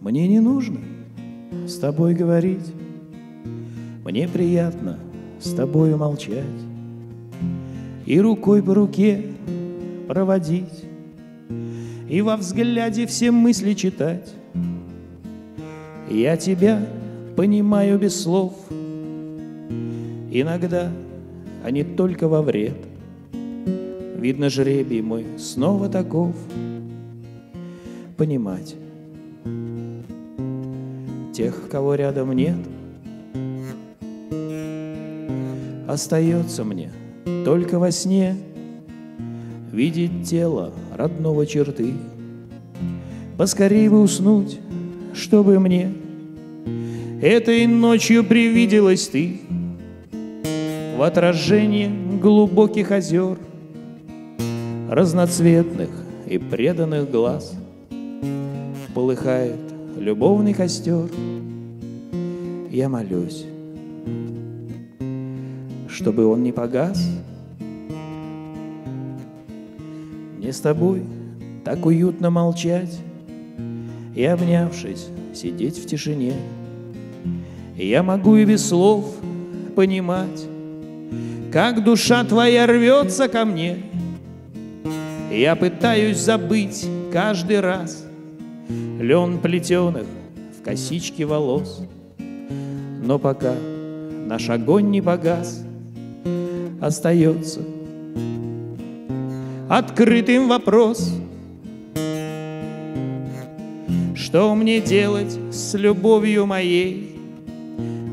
Мне не нужно с тобой говорить, Мне приятно с тобою молчать И рукой по руке проводить, И во взгляде все мысли читать. Я тебя понимаю без слов, Иногда, а не только во вред. Видно, жребий мой снова таков Понимать тех, кого рядом нет. Остается мне только во сне Видеть тело родного черты. Поскорей бы уснуть, чтобы мне Этой ночью привиделась ты В отражении глубоких озер Разноцветных и преданных глаз Полыхает любовный костер — я молюсь, чтобы он не погас. Мне с тобой так уютно молчать и, обнявшись, сидеть в тишине. Я могу и без слов понимать, как душа твоя рвется ко мне. Я пытаюсь забыть каждый раз лен плетеных в косичке волос — но пока наш огонь не погас, остается открытым вопрос, что мне делать с любовью моей,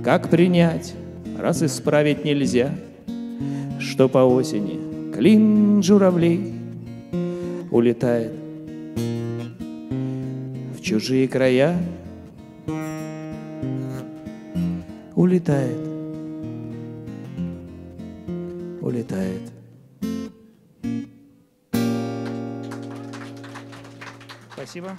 как принять, раз исправить нельзя, что по осени клин журавлей улетает в чужие края, улетает, улетает. Спасибо.